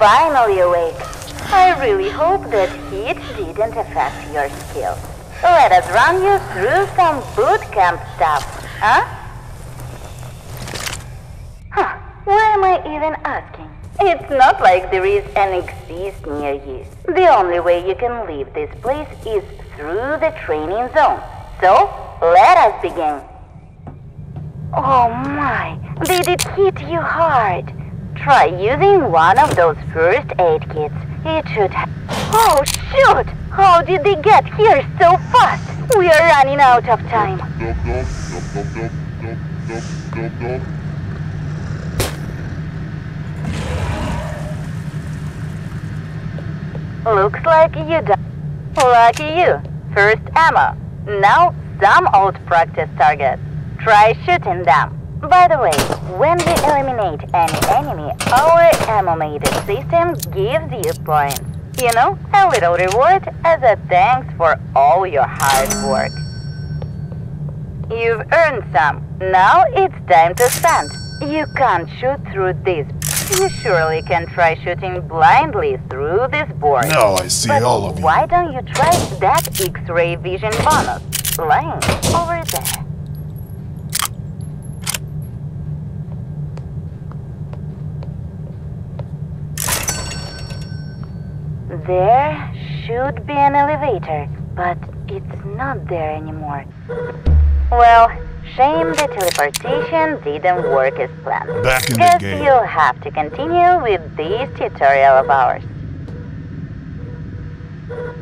Finally awake. I really hope that heat didn't affect your skills. Let us run you through some boot camp stuff, huh? Huh, why am I even asking? It's not like there is an exist near you. The only way you can leave this place is through the training zone. So, let us begin. Oh my, did it hit you hard? Try using one of those first aid kits. It should Oh shoot! How did they get here so fast? We are running out of time. Looks like you done. Lucky you. First ammo. Now some old practice targets. Try shooting them. By the way, when we eliminate any enemy, our ammo-mated system gives you points. You know, a little reward as a thanks for all your hard work. You've earned some. Now it's time to spend. You can't shoot through this. You surely can try shooting blindly through this board. Now I see But all of you. why don't you try that X-ray vision bonus? Lying over there. There should be an elevator, but it's not there anymore. Well, shame the teleportation didn't work as planned. Back in the Guess game. you'll have to continue with this tutorial of ours.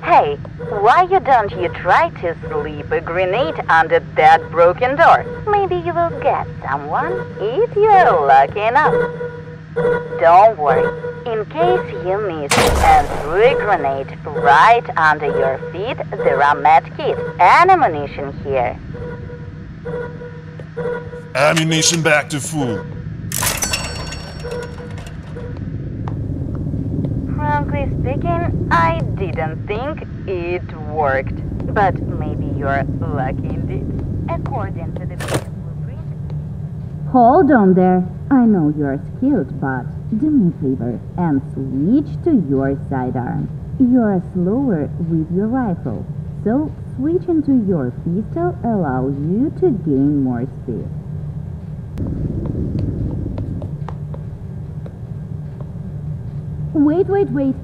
Hey, why you don't you try to slip a grenade under that broken door? Maybe you will get someone if you're lucky enough. Don't worry. In case you miss and threw a grenade right under your feet, there are med kit and ammunition here. Ammunition back to full. Frankly speaking, I didn't think it worked. But maybe you're lucky indeed. According to the blueprint, Hold on there. I know you're skilled, but do me a favor and switch to your sidearm. You're slower with your rifle, so switching to your pistol allows you to gain more speed. Wait, wait, wait.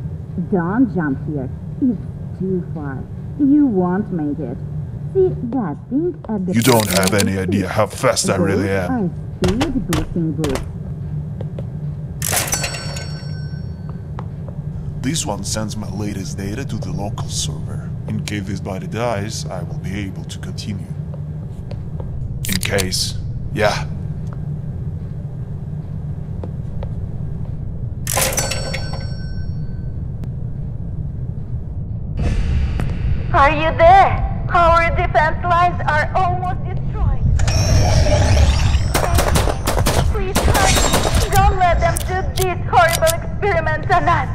Don't jump here. It's too far. You won't make it. See that thing at the You don't have any idea how fast I really am. This one sends my latest data to the local server. In case this body dies, I will be able to continue. In case, yeah. Are you there? Our defense lines are almost Do this horrible experiments on us.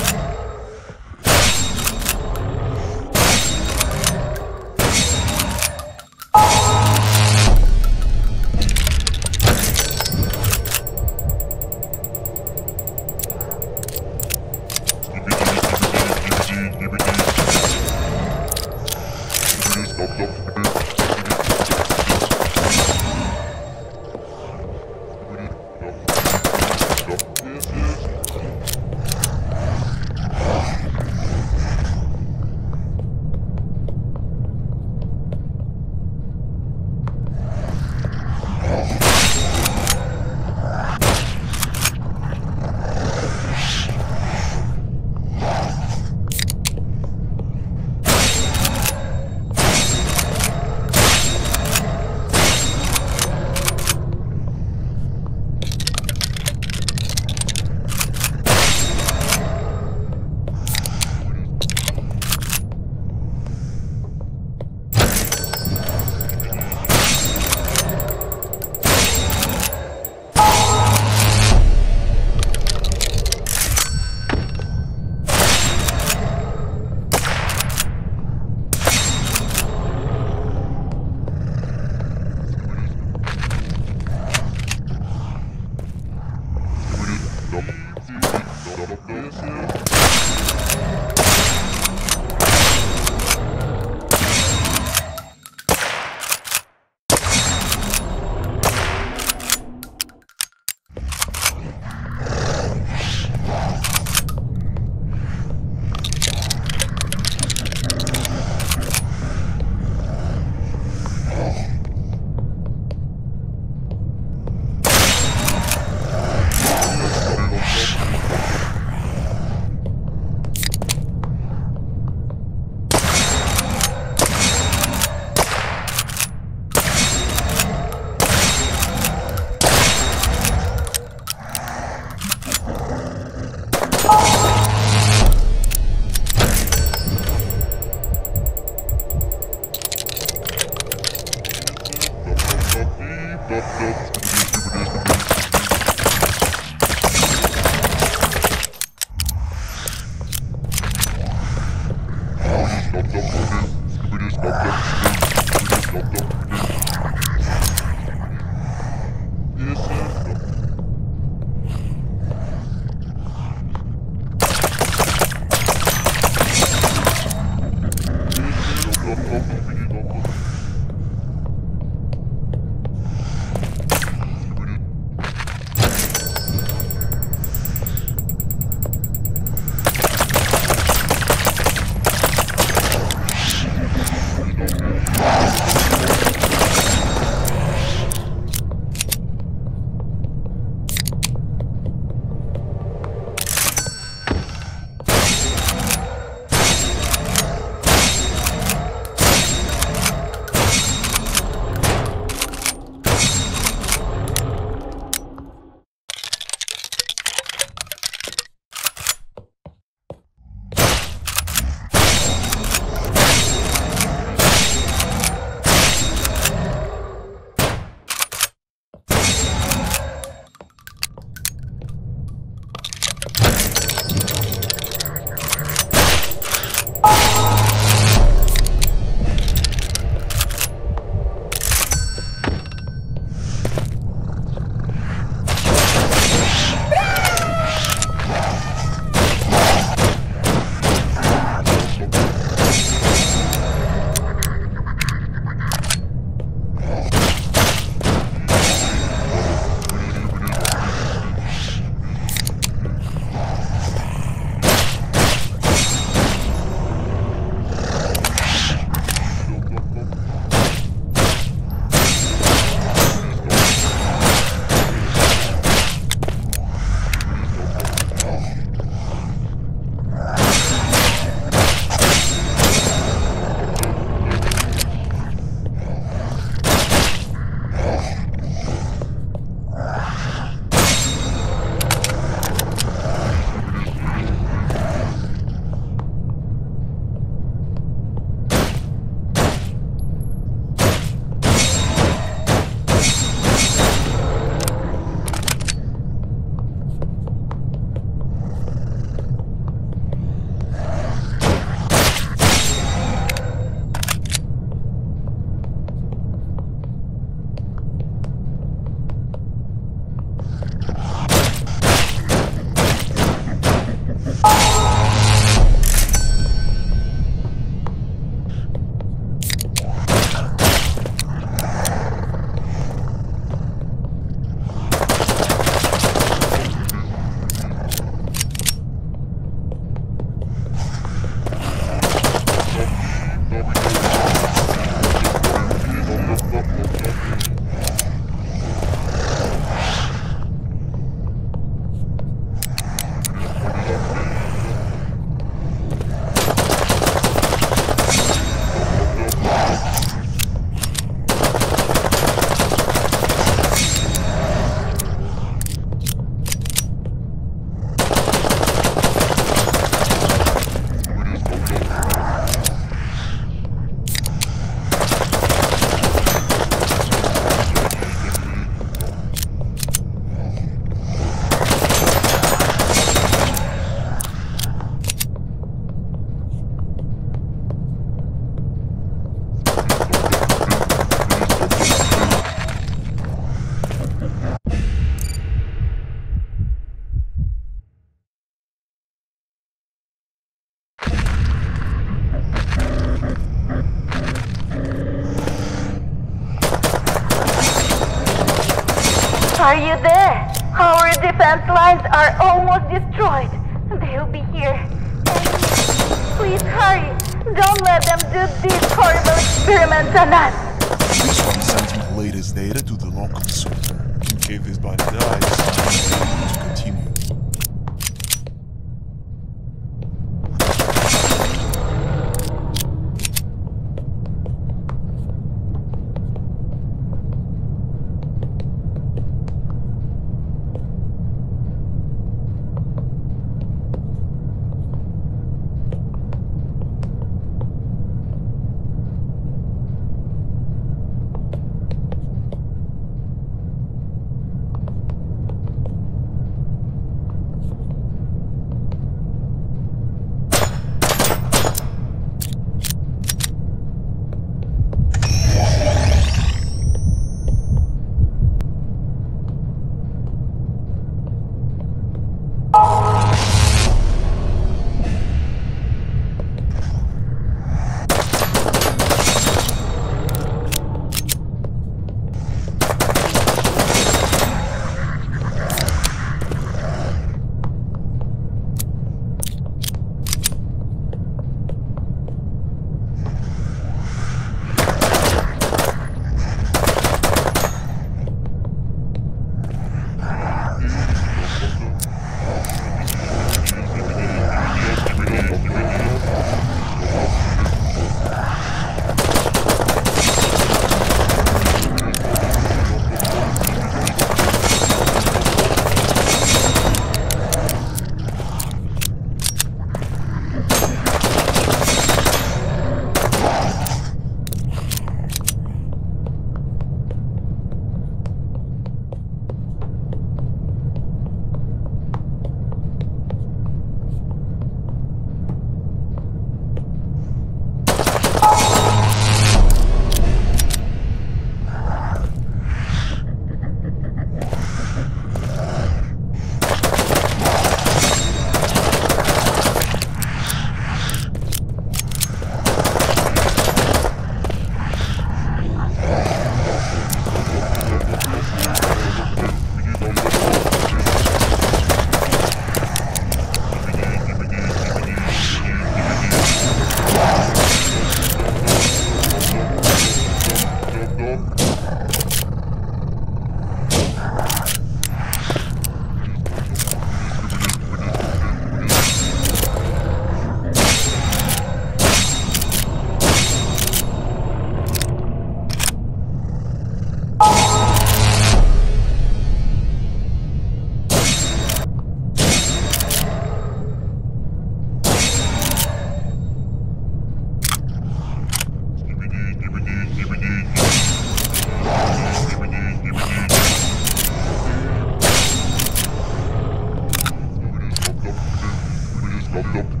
love, love.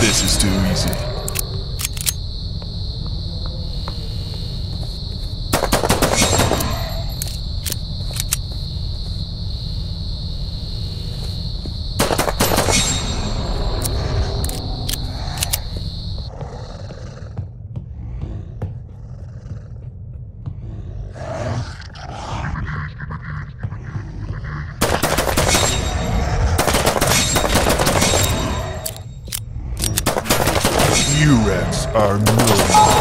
This is too easy. U.S. are millions.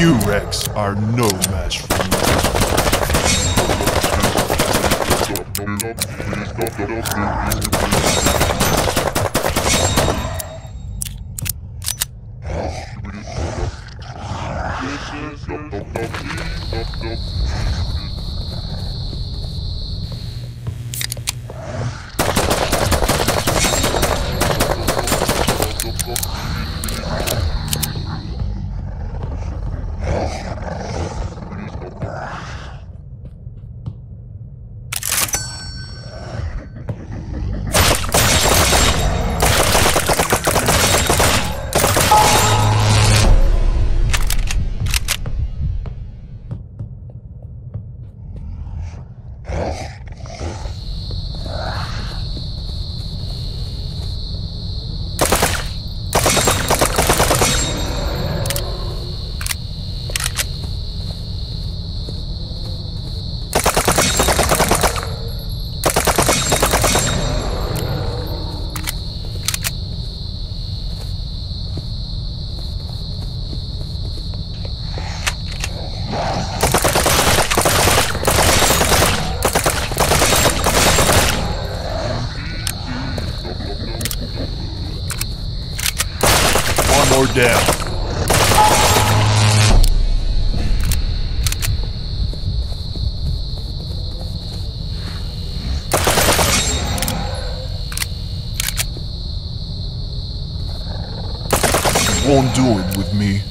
You, Rex, are no match for me. One more down. You won't do it with me.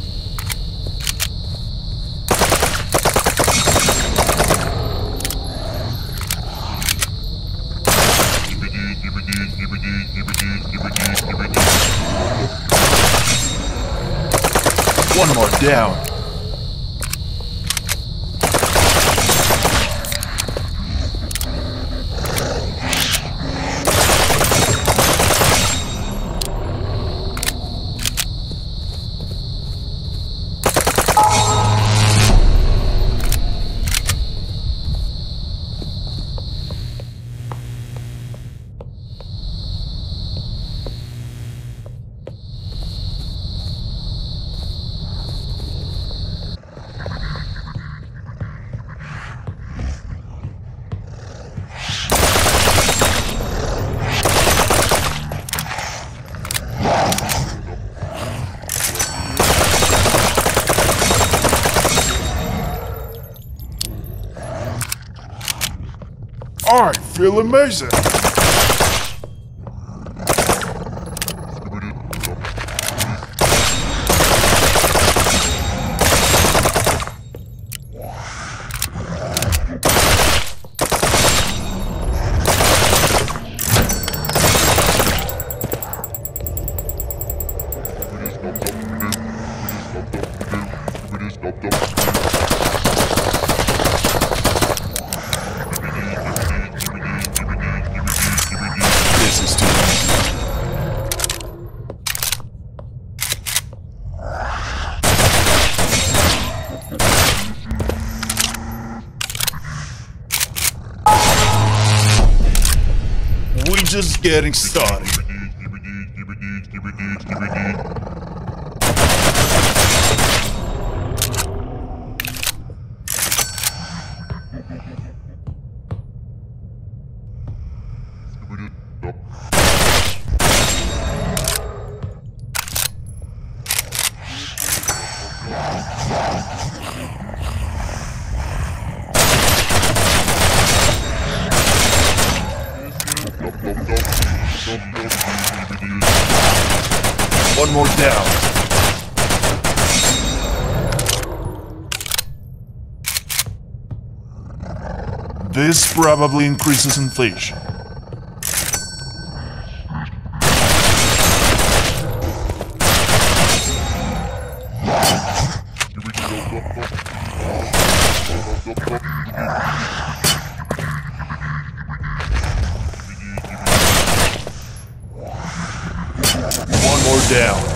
One more down. I feel amazing. This is too easy. We're just getting started. One more down. This probably increases inflation. One more down.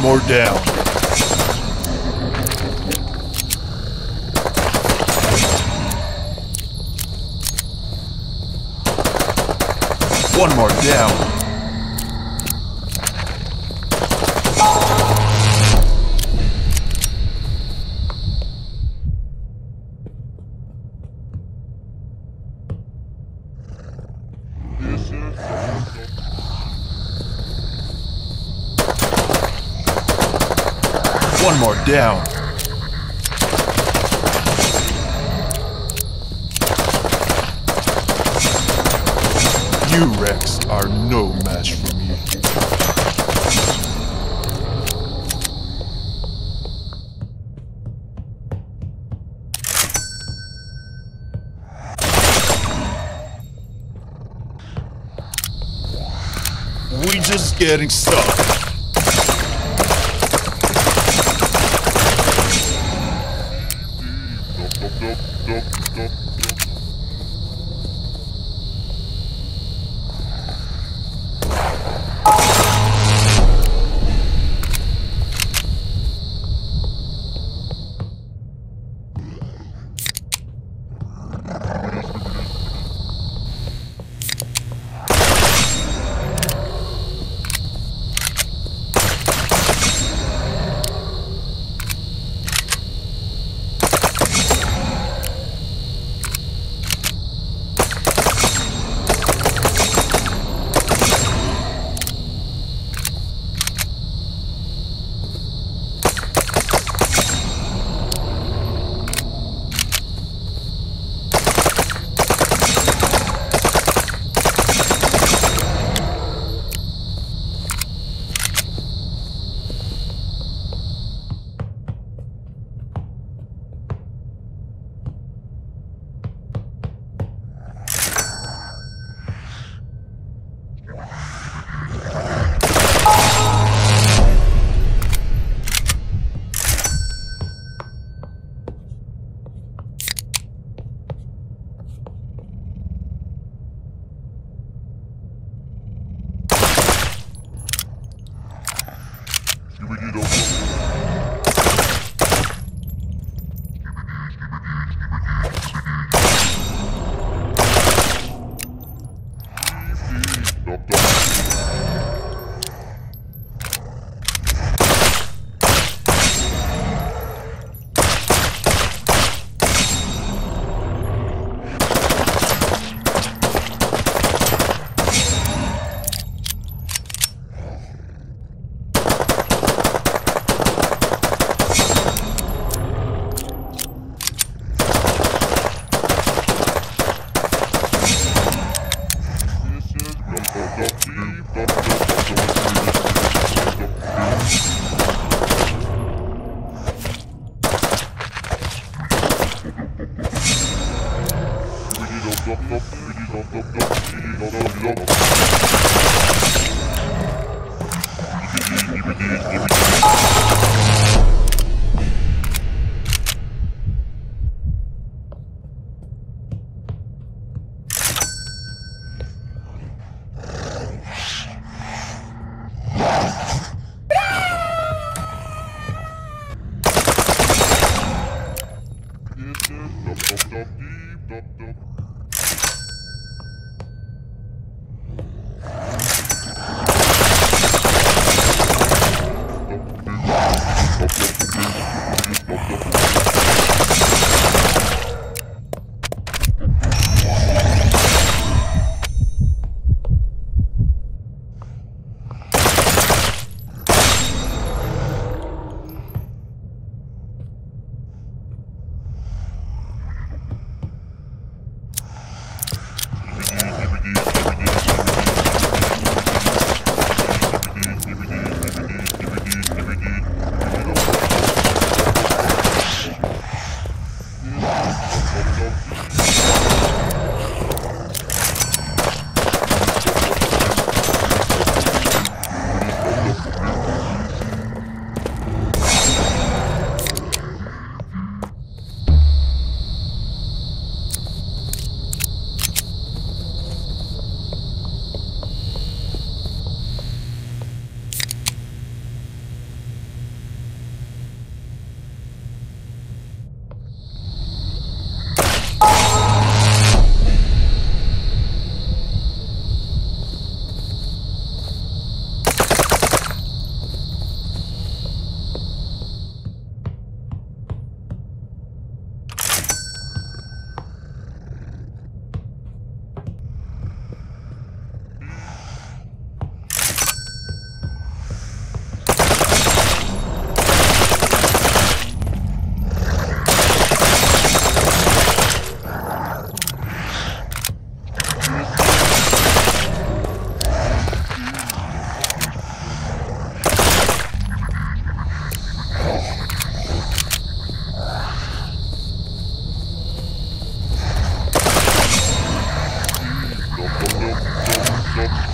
One more down. One more down. One more down. You, Rex, are no match for me. We just getting stuck.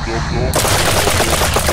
dum dum.